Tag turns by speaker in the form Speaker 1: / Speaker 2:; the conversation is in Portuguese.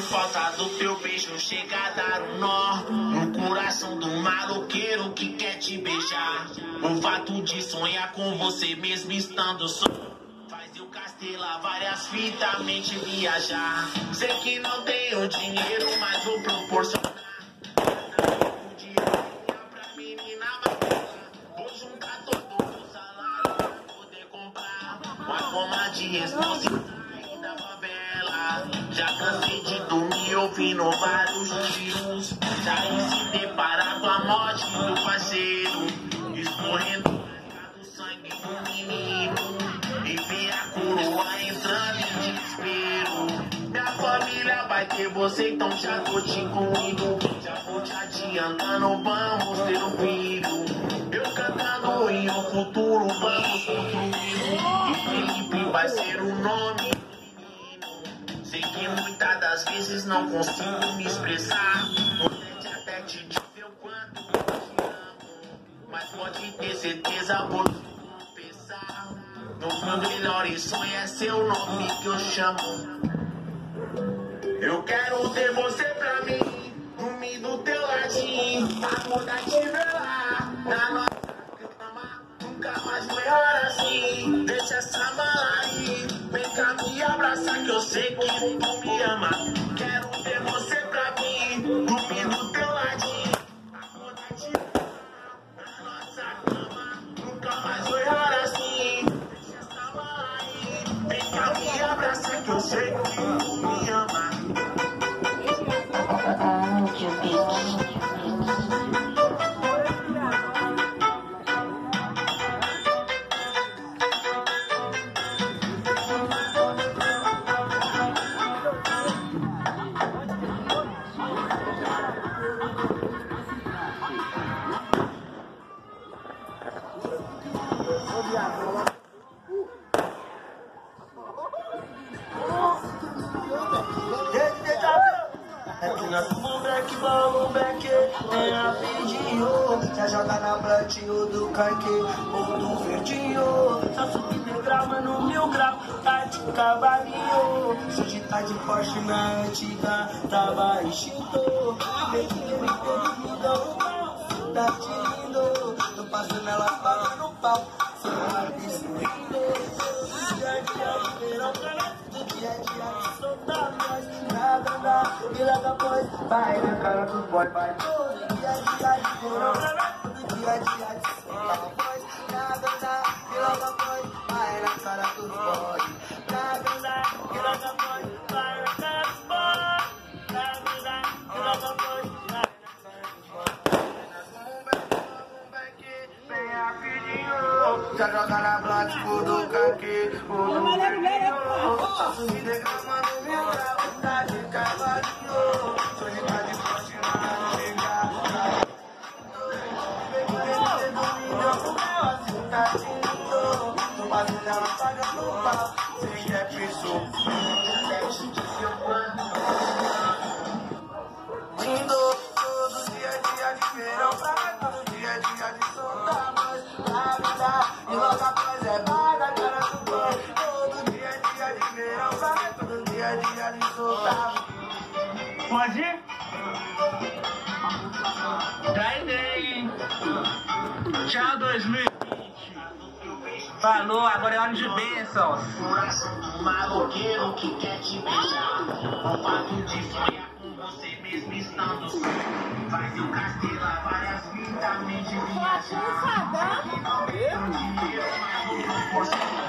Speaker 1: falta do teu beijo chega a dar um nó no coração do maloqueiro que quer te beijar. O fato de sonhar com você mesmo estando só. Faz eu castelar várias fitas, mente viajar. Sei que não tenho dinheiro, mas vou proporcionar. Um dia pra menina Já cansei de dormir ouvindo vários tiros. Já em se deparar com a morte do parceiro. Escorrendo do sangue do menino. E ver a coroa entrando em desespero. Minha família vai ter você, então já tô te incluindo. Já vou te adiantando, vamos ter um filho. Eu cantando e o futuro vamos construir. E Felipe vai ser o nome que muitas das vezes não consigo me expressar. Você até te dizer o quanto eu te amo. Mas pode ter certeza, vou te confessar. O meu melhor sonho é seu nome que eu chamo. Eu quero ter você pra mim, dormir do teu ladinho, acordar te eu sei que tu me ama. Quero ter você pra mim, dormir do teu ladinho, ver lá, na nossa cama, nunca mais melhor assim. Deixa essa mala aí, vem cá me abraçar que eu sei que
Speaker 2: Moleque, vamos back, é rapidinho Já joga na plantinho do caique ou do verdinho. Só subir degrau, mano, mil grau, tá de cavalinho. De tá de Porsche na antiga, tava extinto Vê que ele teve vida no mal, tá te lindo Tô passando ela pagando pau, sem lábio sorrindo Dia a dia verão dá, vira da voz, vai na cara do boy Vai todo dia a dia de verão pra nós, do dia a dia de soltar nós Nada dá, vira da voz, vai na cara do boy Nada dá, vira da voz, vai na cara do boy Nada dá, vira da voz, vai Bem rapidinho, já joga na blunt, do caqui,
Speaker 3: Pode ir? Hein? Tchau, 2020. Falou, agora é hora de bênçãos.
Speaker 1: Coração maloqueiro que quer te beijar. O fato de sonhar com você mesmo estando só. Faz eu castelar várias vidas, mente viajar. Que não tenho dinheiro, mas vou proporcionar.